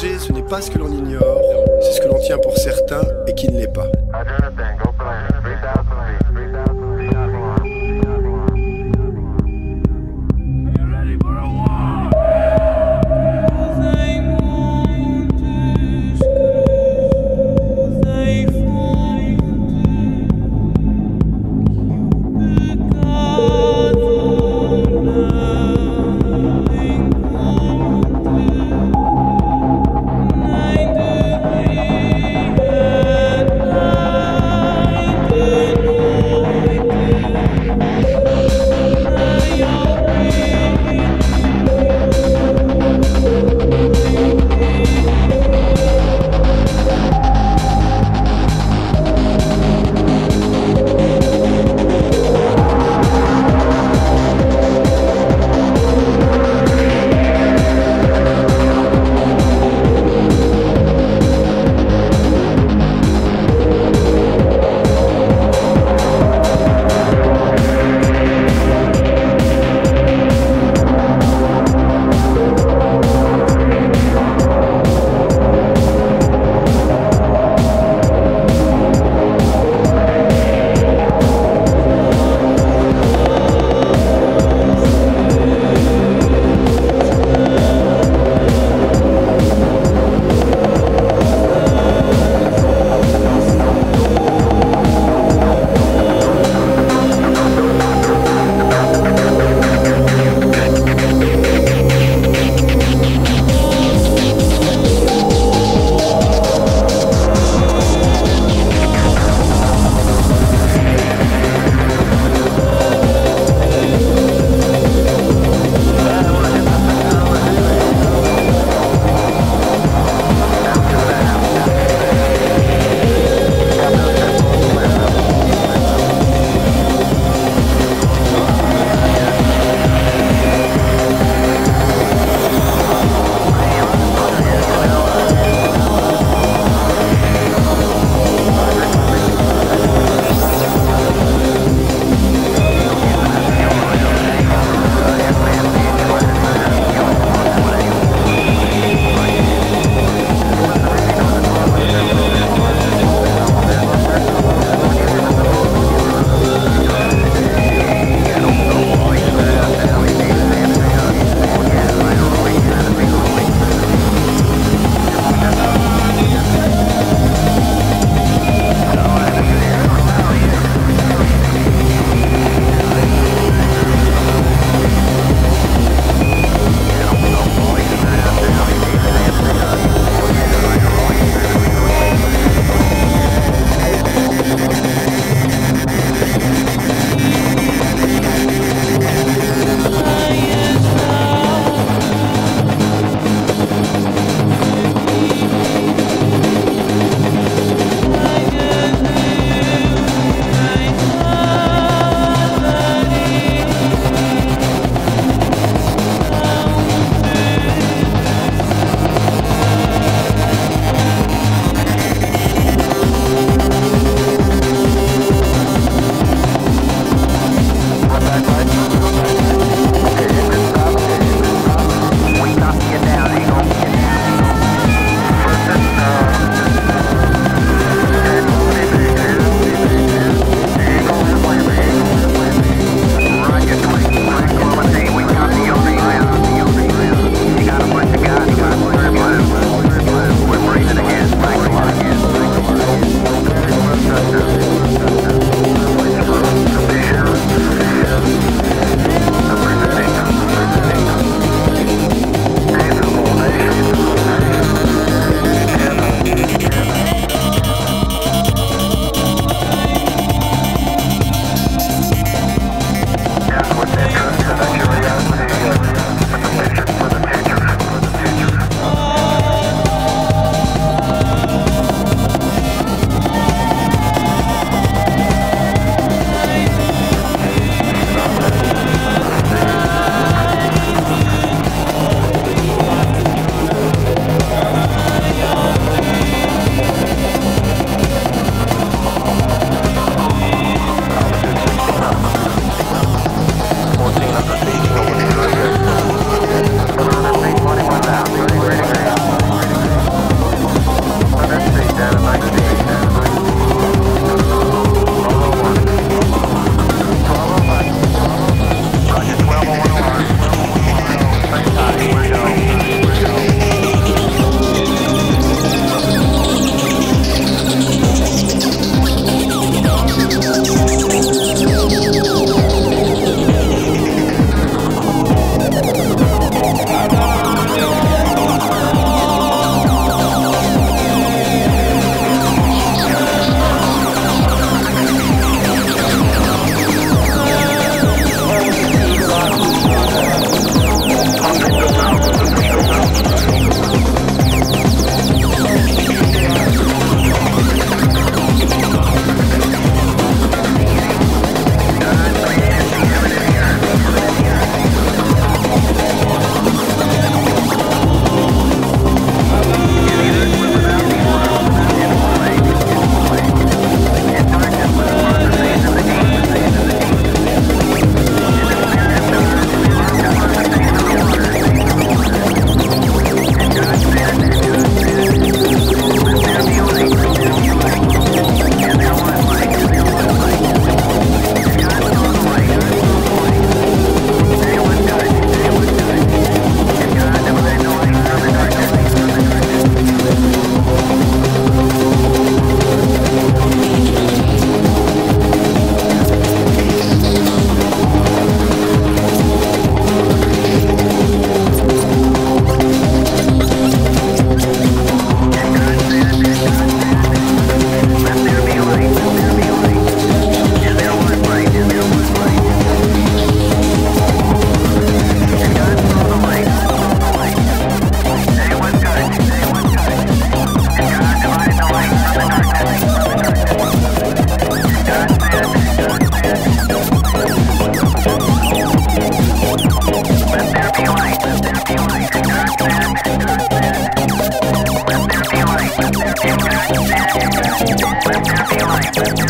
ce n'est pas ce que l'on ignore, c'est ce que l'on tient pour certain et qui ne l'est pas. Happy life.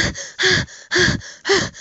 はぁ、はぁ、